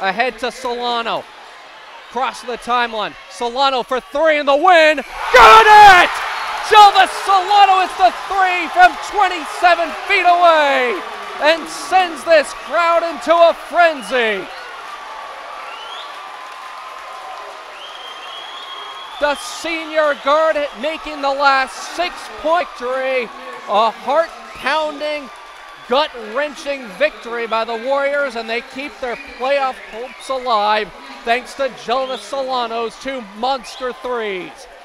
Ahead to Solano. Cross the timeline. Solano for three in the win. Got it! Jelvis Solano is the three from 27 feet away and sends this crowd into a frenzy. The senior guard making the last six point victory. A heart pounding, gut wrenching victory by the Warriors, and they keep their playoff hopes alive thanks to Jonas Solano's two monster threes.